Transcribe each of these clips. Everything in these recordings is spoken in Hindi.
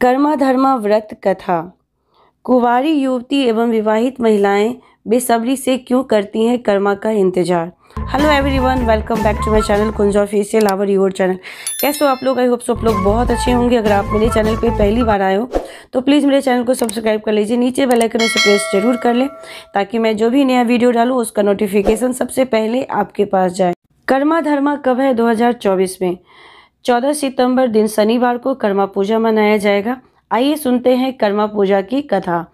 कर्मा धर्मा व्रत कथा। कुंवारी युवती एवं विवाहित महिलाएँ बेसब्री से क्यों करती हैं कर्मा का इंतज़ार? Hello everyone welcome back to my channel कुंजौर facial our your channel कैसे हो आप लोग? आई होप सो आप लोग बहुत अच्छे होंगे। अगर आप मेरे चैनल पे पहली बार आए हो तो प्लीज़ मेरे चैनल को सब्सक्राइब कर लीजिए। नीचे बेल आइकन से प्रेस ज़रूर कर लें, ताकि मैं जो भी नया वीडियो डालूँ, उसका नोटिफिकेशन सबसे पहले आपके पास जाए। कर्मा धर्मा कब है? दो हज़ार चौबीस में। चौदह सितंबर दिन शनिवार को कर्मा पूजा मनाया जाएगा। आइए सुनते हैं कर्मा पूजा की कथा।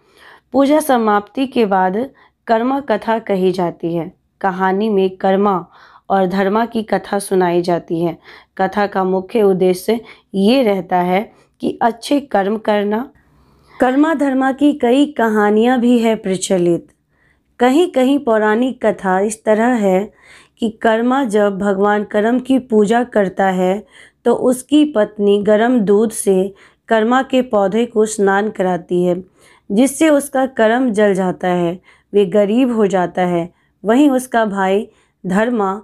पूजा समाप्ति के बाद कर्मा कथा कही जाती है। कहानी में कर्मा और धर्मा की कथा सुनाई जाती है। कथा का मुख्य उद्देश्य ये रहता है कि अच्छे कर्म करना। कर्मा धर्मा की कई कहानियाँ भी है प्रचलित। कहीं कहीं पौराणिक कथा इस तरह है कि कर्मा जब भगवान कर्म की पूजा करता है तो उसकी पत्नी गर्म दूध से कर्मा के पौधे को स्नान कराती है, जिससे उसका कर्म जल जाता है, वे गरीब हो जाता है। वहीं उसका भाई धर्मा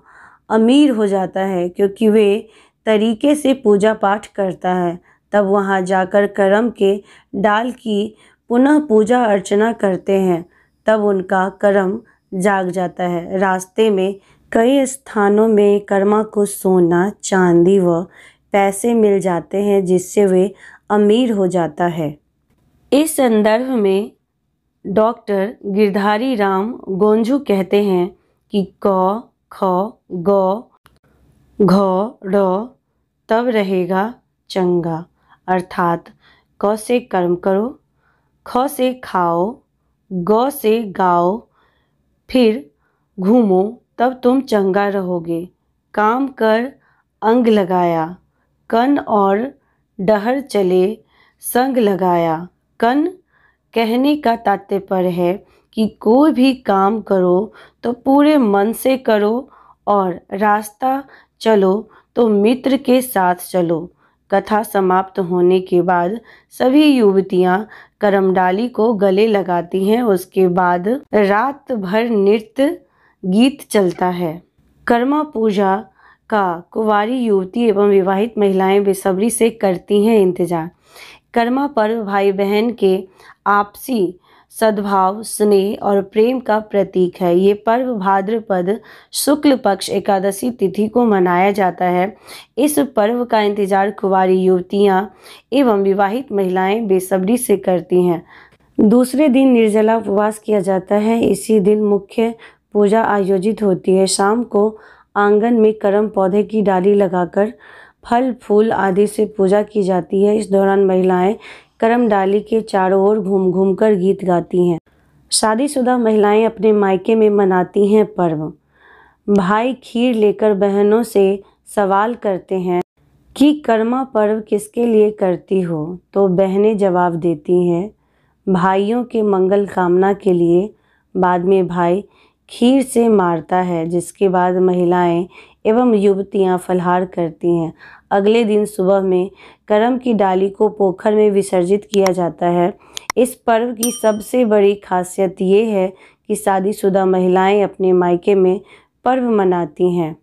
अमीर हो जाता है, क्योंकि वे तरीके से पूजा पाठ करता है। तब वहाँ जाकर कर्म के डाल की पुनः पूजा अर्चना करते हैं। तब उनका कर्म जाग जाता है। रास्ते में कई स्थानों में कर्मा को सोना, चांदी व पैसे मिल जाते हैं जिससे वे अमीर हो जाता है। इस संदर्भ में डॉक्टर गिरधारी राम गोंजू कहते हैं कि क, ख, ग, घ तब रहेगा चंगा, अर्थात क से कर्म करो, ख से खाओ, ग से गाओ, फिर घूमो, तब तुम चंगा रहोगे। काम कर, अंग लगाया। कन और डहर चले, संग लगाया। कन, कहने का तात्पर्य है कि कोई भी काम करो तो पूरे मन से करो और रास्ता चलो तो मित्र के साथ चलो। कथा समाप्त होने के बाद सभी युवतियाँ करमडाली को गले लगाती हैं। उसके बाद रात भर नृत्य, गीत चलता है। कर्मा पूजा का कुंवारी युवती एवं विवाहित महिलाएँ बेसब्री से करती हैं इंतज़ार। कर्मा पर्व भाई बहन के आपसी सद्भाव, स्नेह और प्रेम का प्रतीक है। ये पर्व भाद्रपद शुक्ल पक्ष एकादशी तिथि को मनाया जाता है। इस पर्व का इंतज़ार कुंवारी युवतियाँ एवं विवाहित महिलाएँ बेसब्री से करती हैं। दूसरे दिन निर्जला उपवास किया जाता है। इसी दिन मुख्य पूजा आयोजित होती है। शाम को आँगन में करम पौधे की डाली लगाकर फल, फूल आदि से पूजा की जाती है। इस दौरान महिलाएँ करम डाली के चारों ओर घूम घूम कर गीत गाती हैं। शादीशुदा महिलाएँ अपने मायके में मनाती हैं पर्व। भाई खीर लेकर बहनों से सवाल करते हैं कि कर्मा पर्व किसके लिए करती हो? तो बहनें जवाब देती हैं, भाइयों के मंगल कामना के लिए। बाद में भाई खीर से मारता है, जिसके बाद महिलाएँ एवं युवतियाँ फलहार करती हैं। अगले दिन सुबह में करम की डाली को पोखर में विसर्जित किया जाता है। इस पर्व की सबसे बड़ी खासियत ये है कि शादीशुदा महिलाएँ अपने मायके में पर्व मनाती हैं।